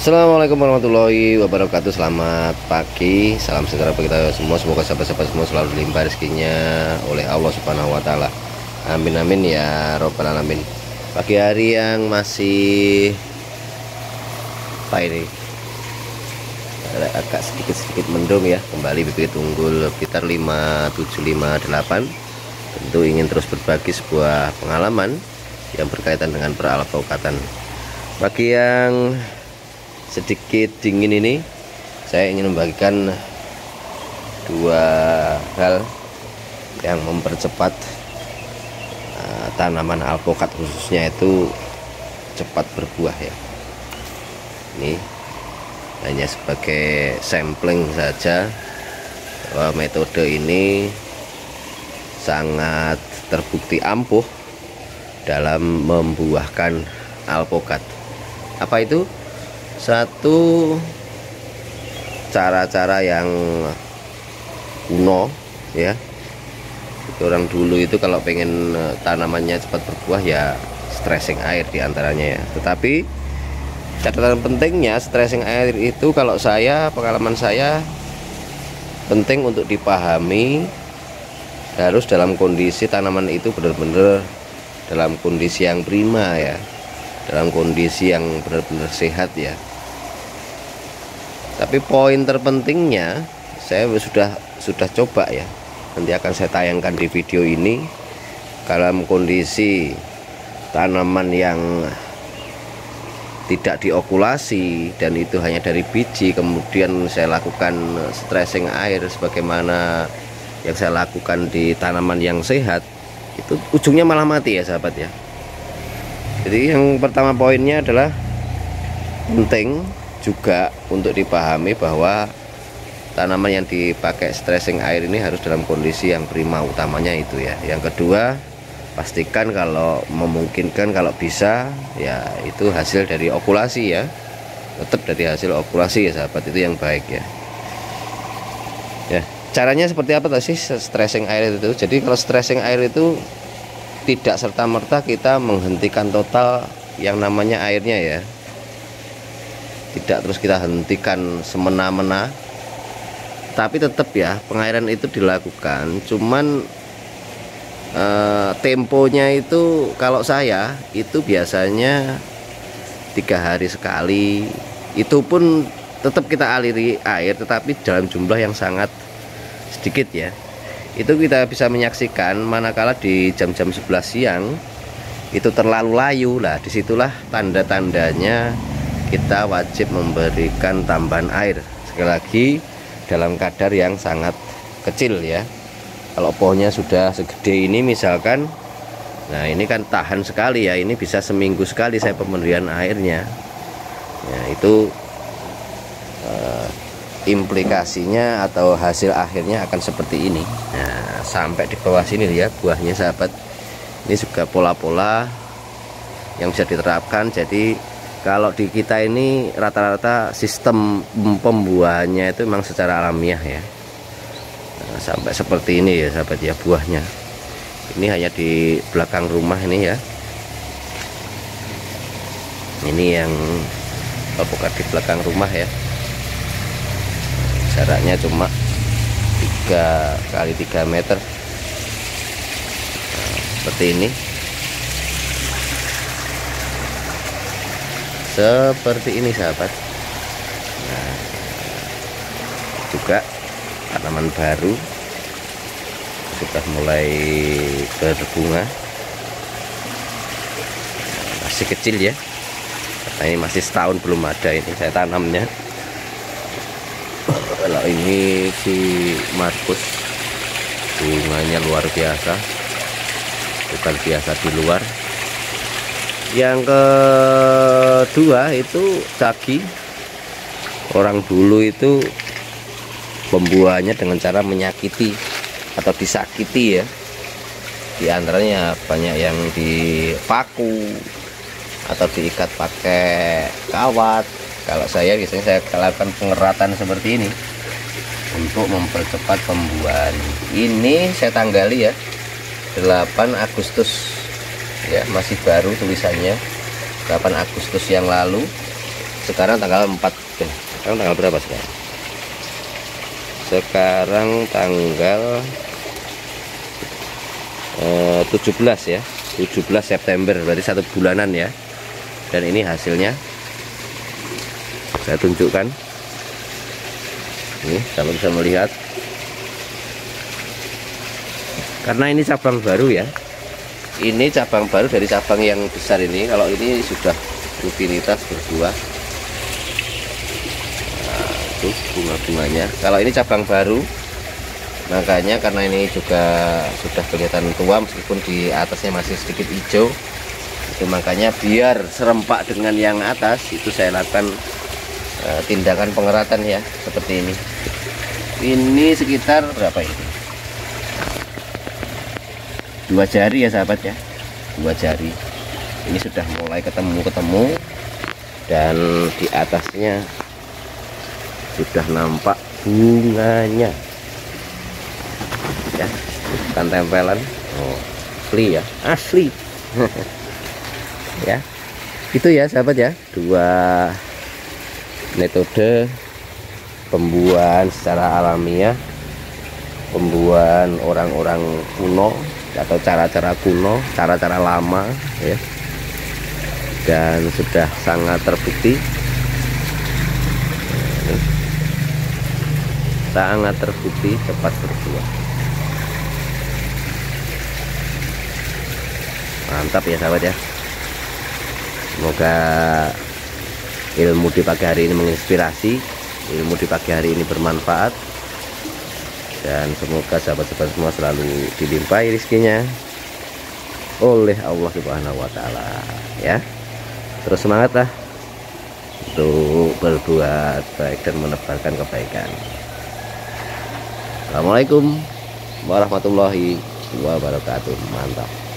Assalamualaikum warahmatullahi wabarakatuh. Selamat pagi. Salam sejahtera bagi kita semua. Semoga sahabat-sahabat semua selalu dilimpah rezekinya Oleh Allah subhanahu wa ta'ala. Amin amin ya robbal alamin. Pagi hari yang masih Apa ini? Agak sedikit-sedikit mendung ya. Kembali bibit unggul Sekitar 5758 Tentu ingin terus berbagi sebuah pengalaman Yang berkaitan dengan peralpokatan Bagi yang sedikit dingin ini saya ingin membagikan dua hal yang mempercepat uh, tanaman alpukat khususnya itu cepat berbuah ya. Ini hanya sebagai sampling saja bahwa metode ini sangat terbukti ampuh dalam membuahkan alpukat. Apa itu satu cara-cara yang kuno ya. Orang dulu itu kalau pengen eh, tanamannya cepat berbuah ya stressing air di antaranya ya. Tetapi catatan pentingnya stressing air itu kalau saya pengalaman saya penting untuk dipahami harus dalam kondisi tanaman itu benar-benar dalam kondisi yang prima ya. Dalam kondisi yang benar-benar sehat ya tapi poin terpentingnya saya sudah sudah coba ya. Nanti akan saya tayangkan di video ini. Dalam kondisi tanaman yang tidak diokulasi dan itu hanya dari biji kemudian saya lakukan stressing air sebagaimana yang saya lakukan di tanaman yang sehat itu ujungnya malah mati ya sahabat ya. Jadi yang pertama poinnya adalah penting juga untuk dipahami bahwa tanaman yang dipakai stressing air ini harus dalam kondisi yang prima utamanya itu ya. Yang kedua pastikan kalau memungkinkan kalau bisa ya itu hasil dari okulasi ya. Tetap dari hasil okulasi ya sahabat itu yang baik ya. Ya caranya seperti apa sih stressing air itu? Jadi kalau stressing air itu tidak serta-merta kita menghentikan total yang namanya airnya ya tidak terus kita hentikan semena-mena. Tapi tetap ya pengairan itu dilakukan. Cuman eh, temponya itu kalau saya itu biasanya tiga hari sekali. Itu pun tetap kita aliri air tetapi dalam jumlah yang sangat sedikit ya. Itu kita bisa menyaksikan manakala di jam-jam 11 siang itu terlalu layu lah di situlah tanda-tandanya kita wajib memberikan tambahan air. Sekali lagi dalam kadar yang sangat kecil ya. Kalau pohonnya sudah segede ini misalkan nah ini kan tahan sekali ya. Ini bisa seminggu sekali saya pemberian airnya. Ya itu eh, implikasinya atau hasil akhirnya akan seperti ini. Nah sampai di bawah sini ya buahnya sahabat. Ini juga pola-pola yang bisa diterapkan. Jadi kalau di kita ini rata-rata sistem pembuahannya itu memang secara alamiah ya. Nah, sampai seperti ini ya sahabat ya buahnya. Ini hanya di belakang rumah ini ya. Ini yang alpukat di belakang rumah ya. Jaraknya cuma 3 kali 3 meter. Nah, seperti ini seperti ini sahabat. Nah, juga tanaman baru. Sudah mulai berbunga. Masih kecil ya. Karena ini masih setahun belum ada ini saya tanamnya. Kalau ini si Markus bunganya luar biasa. Bukan biasa di luar yang kedua itu cagi orang dulu itu pembuahannya dengan cara menyakiti atau disakiti ya. Di antaranya banyak yang dipaku atau diikat pakai kawat. Kalau saya biasanya saya lakukan pengeratan seperti ini untuk mempercepat pembuahan. Ini saya tanggali ya 8 Agustus ya masih baru tulisannya. 8 Agustus yang lalu. Sekarang tanggal 4 eh, sekarang tanggal berapa sekarang? Sekarang tanggal eh, 17 ya. 17 September berarti satu bulanan ya. Dan ini hasilnya. Saya tunjukkan. Ini kalau bisa melihat. Karena ini cabang baru ya ini cabang baru dari cabang yang besar ini. Kalau ini sudah rutinitas berbuah nah, itu bunga-bunganya. Kalau ini cabang baru makanya karena ini juga sudah kelihatan tua meskipun di atasnya masih sedikit hijau. Itu makanya biar serempak dengan yang atas itu saya lakukan uh, tindakan pengeratan ya seperti ini. Ini sekitar berapa ini dua jari ya sahabat ya. Dua jari. Ini sudah mulai ketemu-ketemu dan di atasnya sudah nampak bunganya. Ya bukan tempelan. Oh asli ya. Asli. Ya itu ya sahabat ya. Dua metode pembuahan secara alamiah. Pembuahan orang-orang kuno atau cara-cara kuno cara-cara lama ya. Dan sudah sangat terbukti. Sangat terbukti cepat berbuah mantap ya sahabat ya. Semoga ilmu di pagi hari ini menginspirasi ilmu di pagi hari ini bermanfaat dan semoga sahabat-sahabat semua selalu dilimpahi rezekinya oleh Allah Subhanahu wa taala ya. Terus semangat lah untuk berbuat baik dan menebarkan kebaikan. Assalamualaikum warahmatullahi wabarakatuh. Mantap.